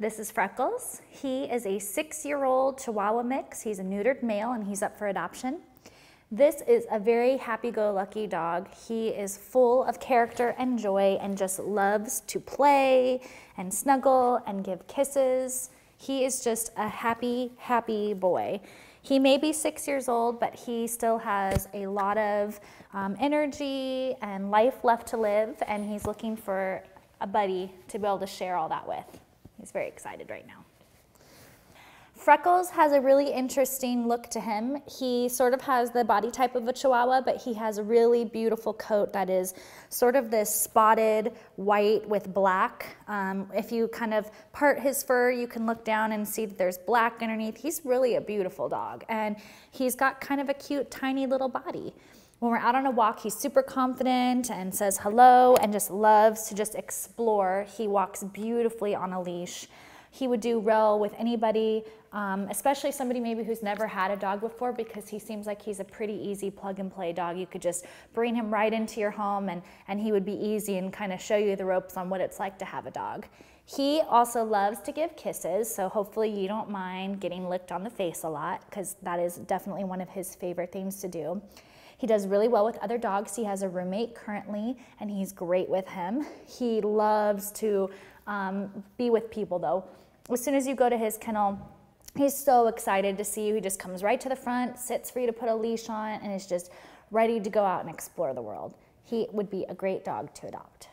This is Freckles. He is a six-year-old Chihuahua mix. He's a neutered male and he's up for adoption. This is a very happy-go-lucky dog. He is full of character and joy and just loves to play and snuggle and give kisses. He is just a happy, happy boy. He may be six years old, but he still has a lot of um, energy and life left to live, and he's looking for a buddy to be able to share all that with. He's very excited right now. Freckles has a really interesting look to him. He sort of has the body type of a Chihuahua, but he has a really beautiful coat that is sort of this spotted white with black. Um, if you kind of part his fur, you can look down and see that there's black underneath. He's really a beautiful dog, and he's got kind of a cute, tiny little body. When we're out on a walk, he's super confident and says hello and just loves to just explore. He walks beautifully on a leash. He would do well with anybody, um, especially somebody maybe who's never had a dog before because he seems like he's a pretty easy plug and play dog. You could just bring him right into your home and, and he would be easy and kind of show you the ropes on what it's like to have a dog. He also loves to give kisses, so hopefully you don't mind getting licked on the face a lot because that is definitely one of his favorite things to do. He does really well with other dogs. He has a roommate currently, and he's great with him. He loves to um, be with people, though. As soon as you go to his kennel, he's so excited to see you. He just comes right to the front, sits for you to put a leash on, and is just ready to go out and explore the world. He would be a great dog to adopt.